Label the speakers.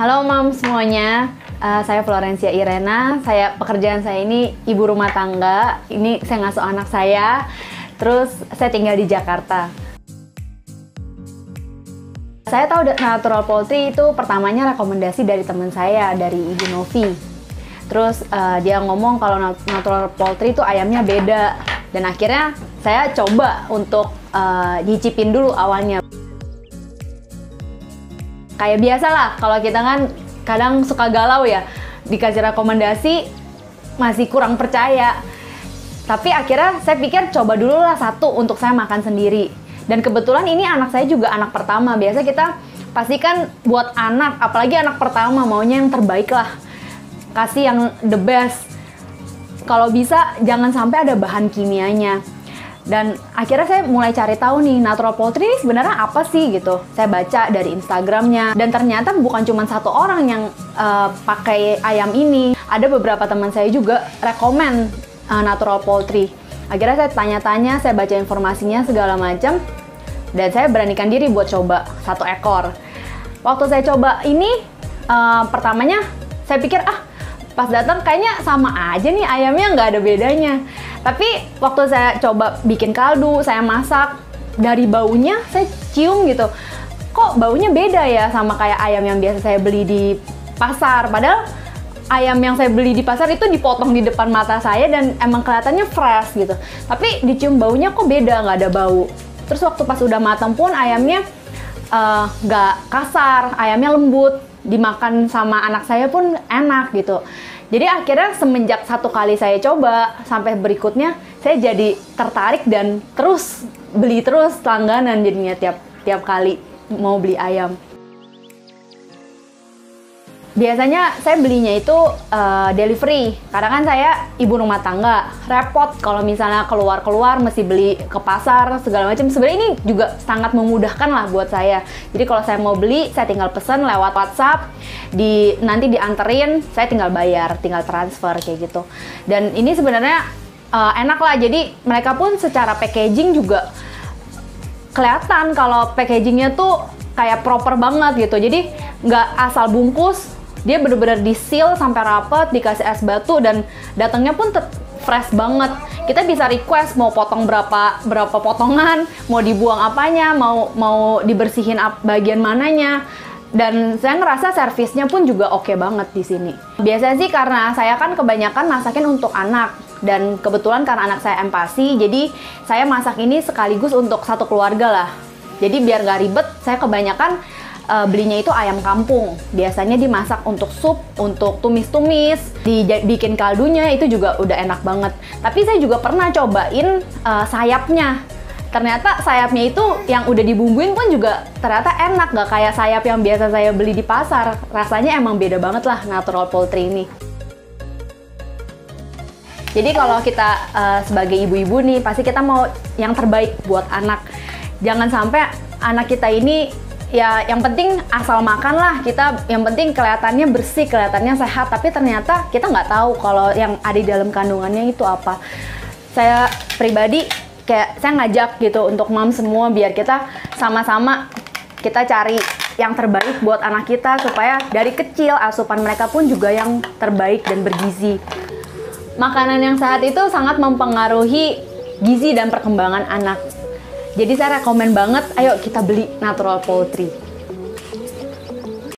Speaker 1: Halo mam semuanya, uh, saya Florencia Irena. Saya pekerjaan saya ini ibu rumah tangga. Ini saya ngasuh anak saya. Terus saya tinggal di Jakarta. Saya tahu natural poultry itu pertamanya rekomendasi dari teman saya dari Ibu Novi. Terus uh, dia ngomong kalau natural poultry itu ayamnya beda dan akhirnya saya coba untuk uh, nyicipin dulu awalnya. Kayak biasa lah kalau kita kan kadang suka galau ya dikasih rekomendasi masih kurang percaya. Tapi akhirnya saya pikir coba dulu lah satu untuk saya makan sendiri dan kebetulan ini anak saya juga anak pertama. Biasa kita pastikan buat anak, apalagi anak pertama maunya yang terbaik lah. Kasih yang the best. Kalau bisa jangan sampai ada bahan kimianya. Dan akhirnya saya mulai cari tahu nih natural poultry ini sebenarnya apa sih gitu. Saya baca dari Instagramnya dan ternyata bukan cuma satu orang yang uh, pakai ayam ini. Ada beberapa teman saya juga rekomend uh, natural poultry. Akhirnya saya tanya-tanya, saya baca informasinya segala macam dan saya beranikan diri buat coba satu ekor. Waktu saya coba ini uh, pertamanya saya pikir ah pas datang kayaknya sama aja nih ayamnya nggak ada bedanya. Tapi waktu saya coba bikin kaldu, saya masak dari baunya saya cium gitu. Kok baunya beda ya sama kayak ayam yang biasa saya beli di pasar. Padahal ayam yang saya beli di pasar itu dipotong di depan mata saya dan emang kelihatannya fresh gitu. Tapi dicium baunya kok beda, nggak ada bau. Terus waktu pas udah matang pun ayamnya eh, nggak uh, kasar, ayamnya lembut, dimakan sama anak saya pun enak gitu. Jadi akhirnya semenjak satu kali saya coba sampai berikutnya saya jadi tertarik dan terus beli terus langganan jadinya tiap tiap kali mau beli ayam. Biasanya saya belinya itu uh, delivery, karena kan saya ibu rumah tangga, repot kalau misalnya keluar-keluar mesti beli ke pasar segala macam. Sebenarnya ini juga sangat memudahkan lah buat saya. Jadi kalau saya mau beli, saya tinggal pesan lewat WhatsApp, di nanti dianterin, saya tinggal bayar, tinggal transfer kayak gitu. Dan ini sebenarnya uh, enak lah. Jadi mereka pun secara packaging juga kelihatan kalau packagingnya tuh kayak proper banget gitu. Jadi nggak asal bungkus dia bener-bener di seal sampai rapet dikasih es batu dan datangnya pun fresh banget kita bisa request mau potong berapa berapa potongan mau dibuang apanya mau mau dibersihin bagian mananya dan saya ngerasa servisnya pun juga oke okay banget di sini. Biasanya sih karena saya kan kebanyakan masakin untuk anak dan kebetulan karena anak saya empasi, jadi saya masak ini sekaligus untuk satu keluarga lah. Jadi biar nggak ribet, saya kebanyakan uh, belinya itu ayam kampung. Biasanya dimasak untuk sup, untuk tumis-tumis, dibikin kaldunya itu juga udah enak banget. Tapi saya juga pernah cobain uh, sayapnya. Ternyata sayapnya itu yang udah dibumbuin pun juga ternyata enak, gak kayak sayap yang biasa saya beli di pasar. Rasanya emang beda banget lah natural poultry ini. Jadi kalau kita uh, sebagai ibu-ibu nih, pasti kita mau yang terbaik buat anak. Jangan sampai anak kita ini ya yang penting asal makan lah. Kita yang penting kelihatannya bersih kelihatannya sehat. Tapi ternyata kita nggak tahu kalau yang ada di dalam kandungannya itu apa. Saya pribadi kayak saya ngajak gitu untuk mam semua biar kita sama-sama kita cari yang terbaik buat anak kita supaya dari kecil asupan mereka pun juga yang terbaik dan bergizi. Makanan yang sehat itu sangat mempengaruhi gizi dan perkembangan anak jadi saya rekomen banget, ayo kita beli natural poultry.